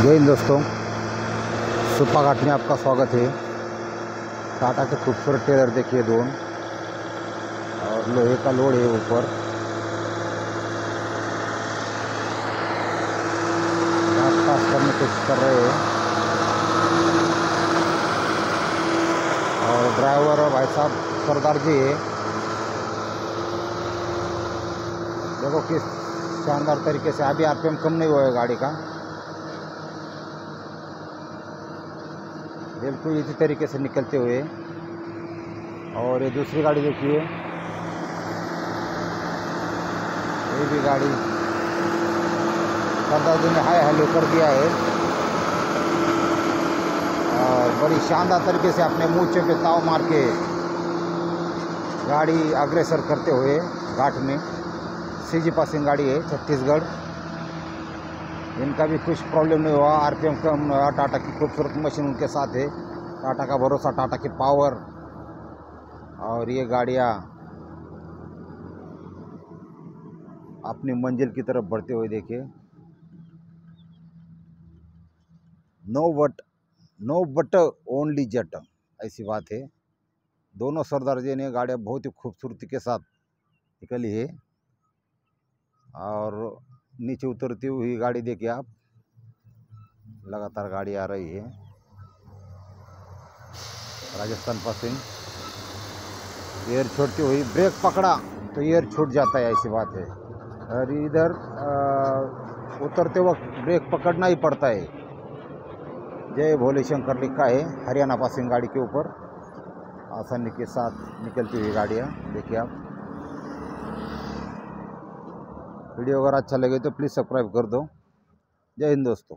जय हिंद दोस्तों। सुपा घाट में आपका स्वागत है। टाटा के खूबसूरत टेलर देखिए दोन। और लोहे का लोड है ऊपर। पास करने की कर रहे हैं। और ड्राइवर और भाई साहब सरदार जी है। देखो किस शानदार तरीके से अभी आरपीएम कम नहीं हुआ है गाड़ी का। बिल्कुल इसी तरीके से निकलते हुए। और ये दूसरी गाड़ी देखिए। ये भी गाड़ी सरदार जी ने हाई हेलो कर दिया है। और बड़ी शानदार तरीके से अपने मूछे पे ताव मार के गाड़ी अग्रसर करते हुए घाट में। सीजी पासिंग गाड़ी है, छत्तीसगढ़। इनका भी कुछ प्रॉब्लम नहीं हुआ। कम नहीं हुआ टाटा की खूबसूरत मशीन उनके साथ है। टाटा का भरोसा टाटा की पावर और ये गाड़ियाँ अपनी मंजिल की तरफ़ बढ़ते हुए देखिए। No what no but only जट ऐसी बात है। दोनों सरदार जी ने गाड़ियाँ बहुत ही खूबसूरती के साथ निकली है। और नीचे उतरती हुई गाड़ी देखिए आप। लगातार गाड़ी आ रही है। राजस्थान पासिंग एयर छोड़ती हुई ब्रेक पकड़ा तो एयर छूट जाता है, ऐसी बात है। और इधर उतरते वक्त ब्रेक पकड़ना ही पड़ता है। जय भोले शंकर लिखा है, हरियाणा पासिंग गाड़ी के ऊपर। आसानी के साथ निकलती हुई गाड़ियाँ, देखिए आप। वीडियो अगर अच्छा लगे तो प्लीज़ सब्सक्राइब कर दो। जय हिंद दोस्तों।